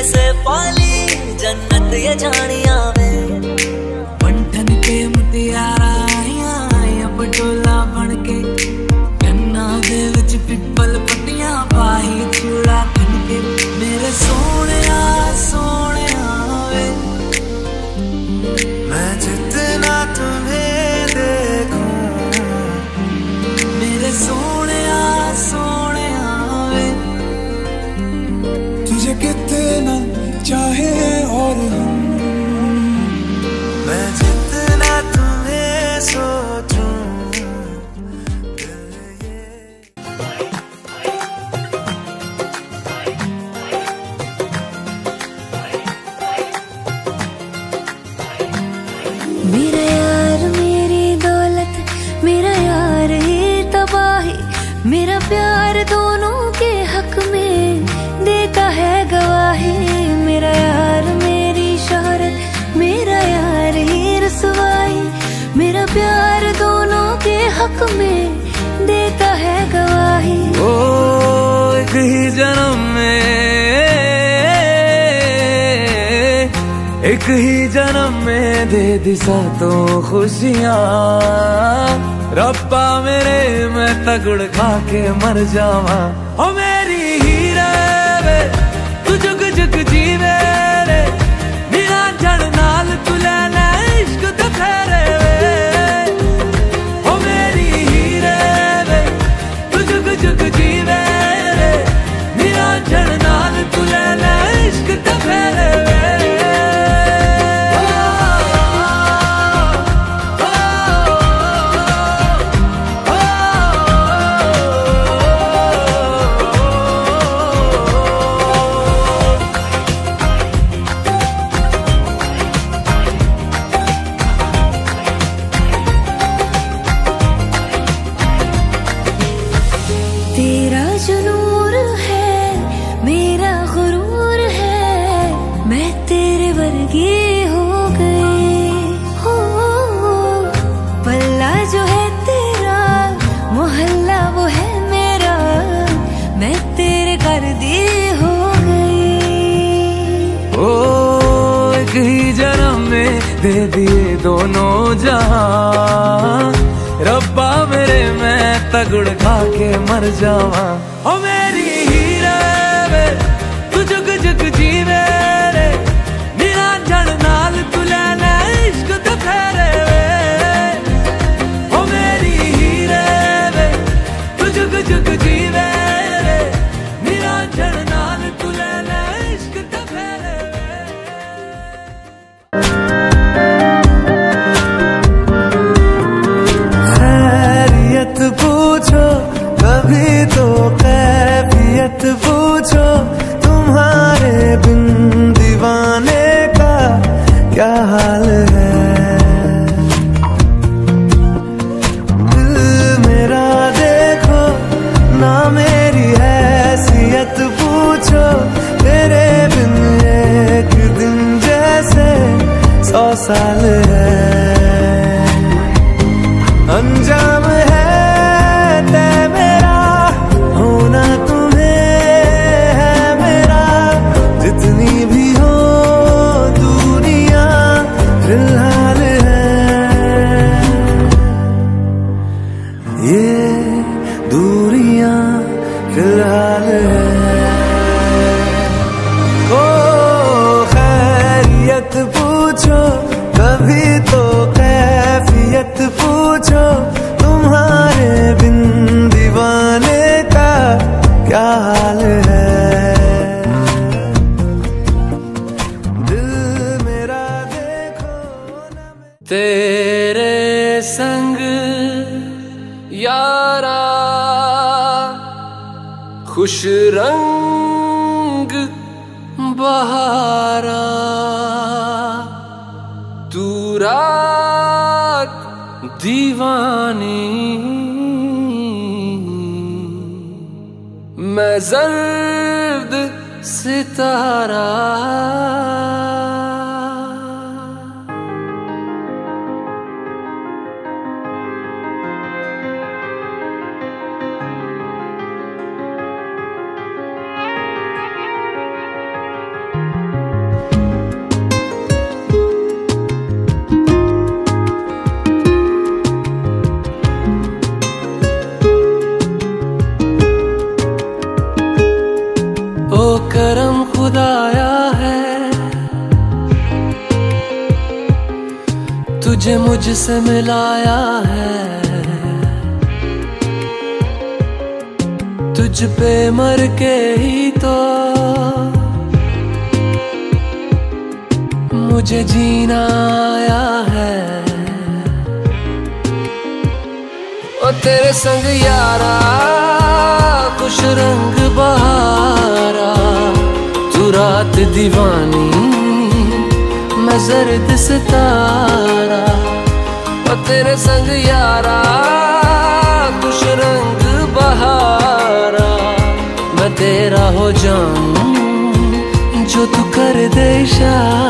जैसे पाली जन्नत ये जानिया एक ही जन्म में दे दिशा तो खुशियाँ। रब्बा मेरे, मैं तगड़ खा के मर जावा। हमें तेरे वर्गी हो गए। हो पल्ला जो है तेरा, मोहल्ला वो है मेरा। मैं तेरे कर दी हो गई। ओ, एक ही जन्म में दे दिए दोनों जहाँ रब्बा मेरे, मैं तगड़ खा के मर जावा। ओ मेरी ही पूछो तुम्हारे बिन दीवाने का क्या हाल है? दिल मेरा देखो, ना मेरी हैसियत पूछो। तेरे बिन एक दिन जैसे सौ साल है रंग बहारा तू रात दीवानी मैं जर्द सितारा मुझसे मिलाया है। तुझ पे मर के ही तो मुझे जीना आया है। ओ तेरे संग यारा कुछ रंग बहारा, तू रात दीवानी, मैं जर्द सितारा। तेरे संग यारा कुछ रंग बहारा। मैं तेरा हो जाऊँ, जो तू कर दे इशारा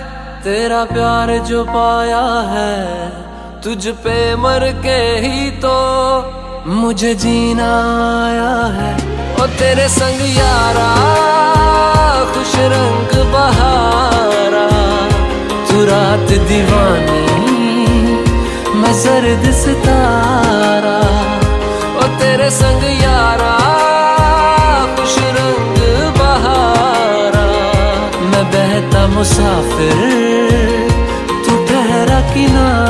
तेरा प्यार जो पाया है, तुझ पे मर के ही तो मुझे जीना आया है। ओ तेरे संग यारा, खुश रंग बहारा। तू रात दीवानी, मैं जर्द सितारा। ओ तेरे संग यारा मुसाफिर तू ठहरा किनारा